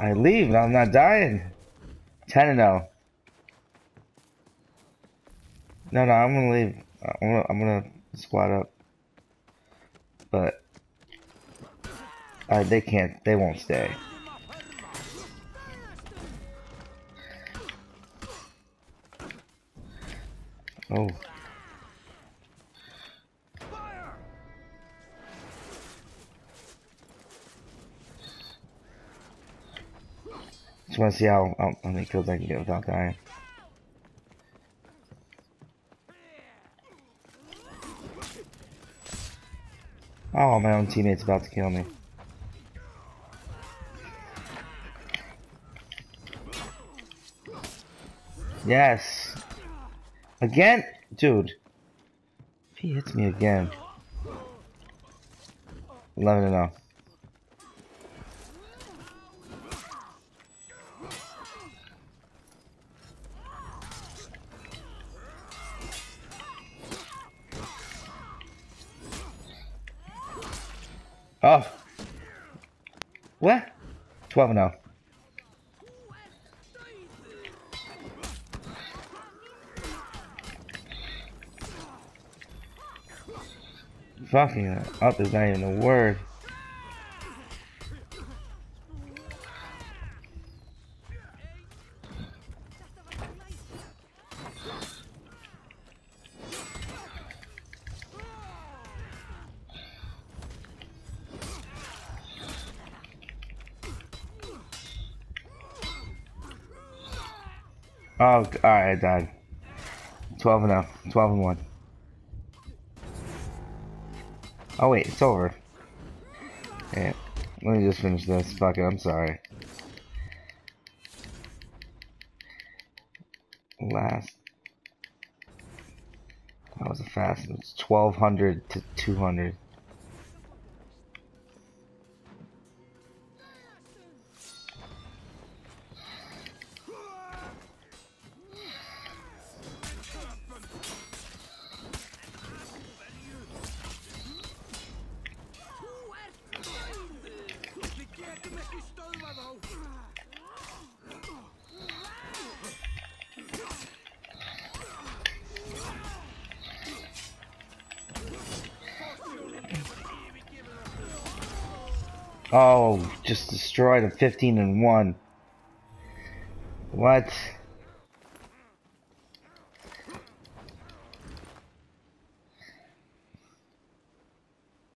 I leave and I'm not dying. 10 and 0. No, no, I'm gonna leave. I'm gonna, I'm gonna squat up. But uh, they can't. They won't stay. Oh. Just want to see how, how, many kills I can get without dying. Oh, my own teammate's about to kill me. Yes. Again? Dude. If he hits me again. 11 and oh. Oh. What? 12 and 0. Fucking up is not even a word. Oh, alright, I died. 12 and 0. 12 and 1. Oh wait, it's over. Yeah. Let me just finish this. Fuck it, I'm sorry. Last. That was a fast. It was 1200 to 200. Oh, just destroyed a 15 and 1. What?